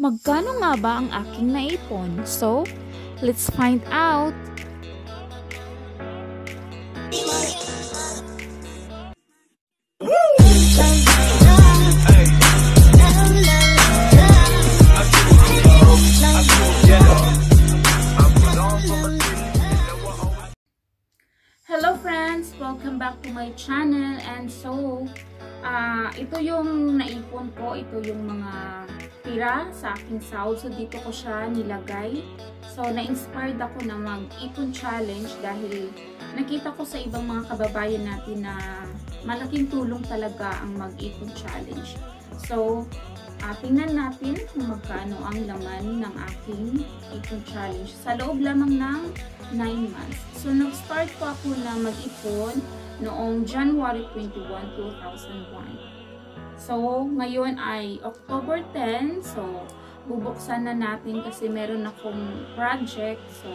Magkano nga ba ang aking naipon? So, let's find out! Hello friends! Welcome back to my channel and so uh, ito yung naipon ko, ito yung mga tira sa aking sahod. So dito ko siya nilagay. So na-inspired ako na mag-ipon challenge dahil nakita ko sa ibang mga kababayan natin na malaking tulong talaga ang mag-ipon challenge. So uh, tingnan natin kung magkano ang laman ng aking ipon challenge sa loob lamang ng 9 months. So, nag-start po ako na mag-ipon noong January 21, 2001. So, ngayon ay October 10. So, bubuksan na natin kasi meron akong project. So,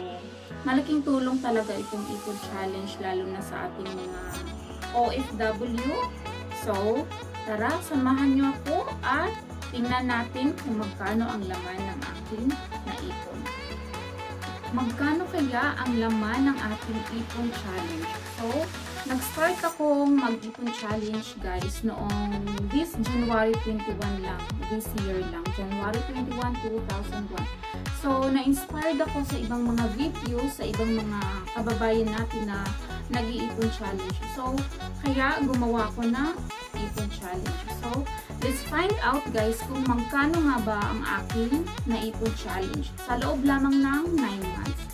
malaking tulong talaga itong ipon challenge lalo na sa ating mga OFW. So, tara, samahan nyo ako at tingnan natin kung magkano ang laman ng aking naipon magkano kaya ang laman ng ating ipon challenge? So, nag-start akong mag-ipon challenge guys noong this January 21 lang, this year lang, January 21, 2001. So, na-inspired ako sa ibang mga videos, sa ibang mga kababayan natin na nag-iipon challenge. So, kaya gumawa ko na ipon challenge. So, let's find out guys kung magkano nga ba ang aking naipon challenge sa loob lamang ng 9 months.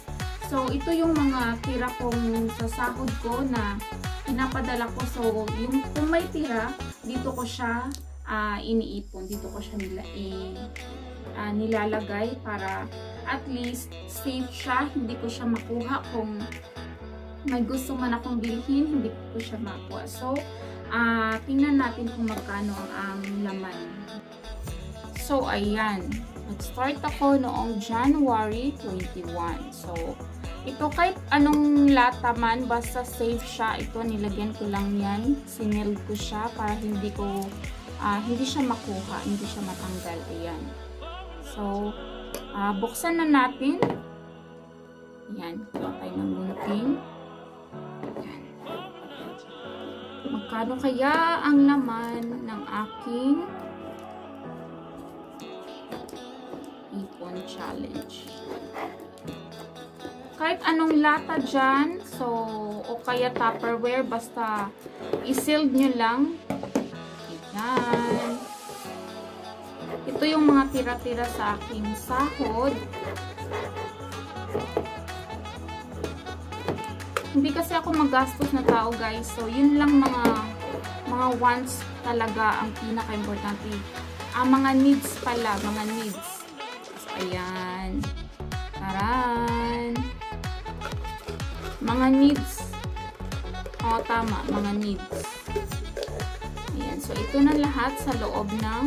So, ito yung mga tira kong sasahod ko na pinapadala ko. So, yung kung may tira, dito ko siya uh, iniipon. Dito ko siya nila, i, uh, nilalagay para at least safe siya. Hindi ko siya makuha kung may gusto man akong bilhin, hindi ko siya makuha. So, uh, tingnan natin kung magkano ang laman. So, ayan. Nag-start ako noong January 21. So, ito kahit anong lata man, basta safe siya. Ito, nilagyan ko lang yan. Sinil ko siya para hindi ko, uh, hindi siya makuha, hindi siya matanggal. Ayan. So, uh, buksan na natin. Ayan. Kuha tayo ng gunting. Ayan. Magkano kaya ang laman ng aking ipon challenge? Kahit anong lata dyan, so, o kaya tupperware, basta isild nyo lang. Ayan. Ito yung mga tira-tira sa aking sahod. Hindi kasi ako magastos na tao guys. So, yun lang mga mga wants talaga ang pinaka-importante. Ang mga needs pala, mga needs. Ayan. Taran. Mga needs. Oo, tama. Mga needs. Ayan. So, ito na lahat sa loob ng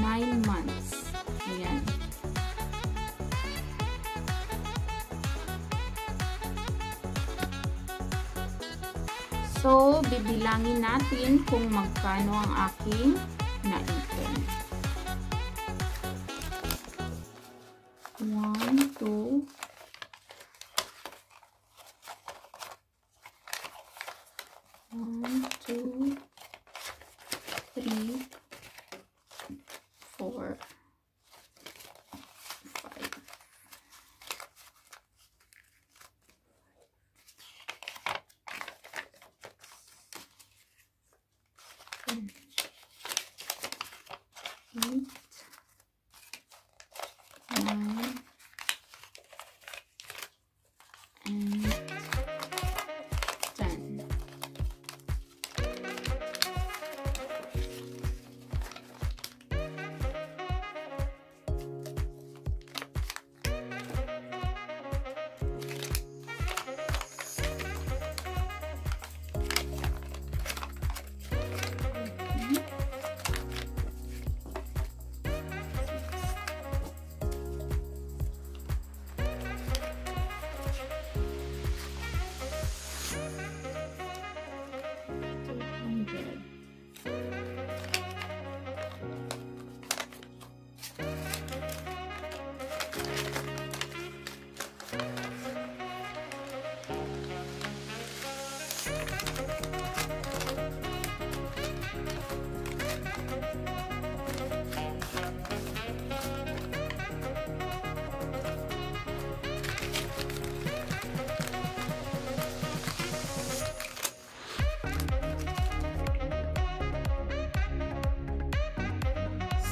9 months. Ayan. So, bibilangin natin kung magkano ang aking naipon. stool. One, two, three, four, five. Hmm. And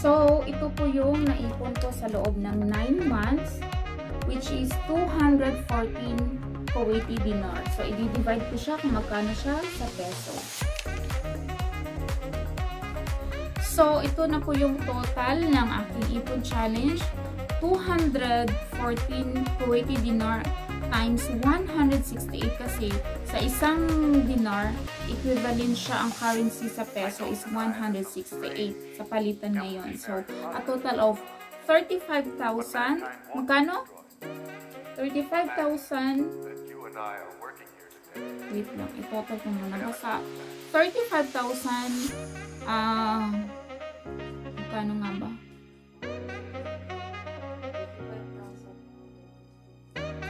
So, ito po yung naipon ko sa loob ng 9 months which is 214 Kuwaiti dinar. So, i-divide ko siya kung magkano siya sa peso. So, ito na po yung total ng aking ipon challenge. 214 Kuwaiti dinar times 168 kasi sa isang dinar, equivalent siya ang currency sa peso is 168 sa palitan ngayon. So, a total of 35,000. Magkano? 35,000. Wait lang, itotal ko muna. Basta 35,000 ah uh, magkano nga ba?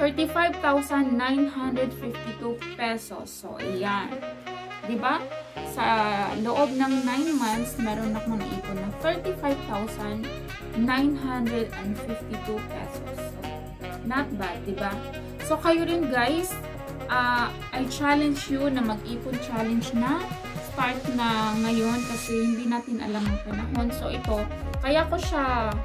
35,952 pesos. So, ayan. Diba? Sa loob ng 9 months, meron ako naipon ng 35,952 pesos. So, not bad, diba? So, kayo rin guys, uh, I challenge you na mag-ipon challenge na start na ngayon kasi hindi natin alam ang panahon. So, ito, kaya ko siya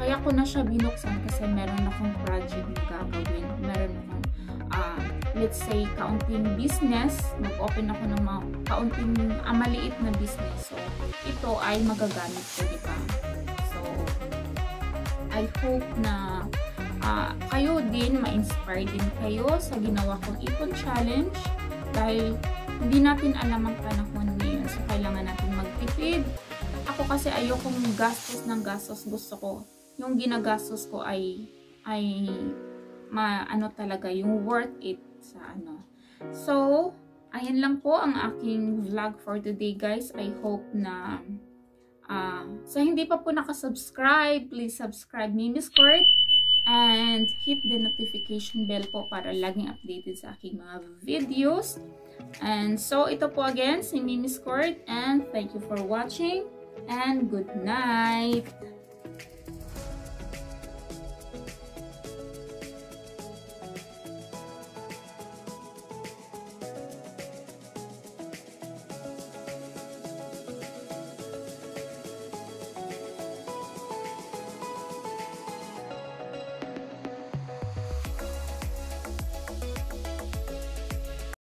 kaya ko na siya binuksan kasi meron akong project na gagawin. Meron akong, uh, let's say, kaunting business. Mag-open ako ng mga kaunting uh, maliit na business. So, ito ay magagamit ko, di ba? So, I hope na uh, kayo din, ma-inspire din kayo sa ginawa kong ipon challenge dahil hindi natin alam ang panahon ngayon. So, kailangan natin magtipid. Ako kasi ayokong gastos ng gastos. Gusto ko yung ginagastos ko ay ay ma ano talaga yung worth it sa ano. So, ayan lang po ang aking vlog for today guys. I hope na uh, sa hindi pa po nakasubscribe, please subscribe Mimi's Court and hit the notification bell po para laging updated sa aking mga videos. And so, ito po again si Mimi's Court and thank you for watching and good night!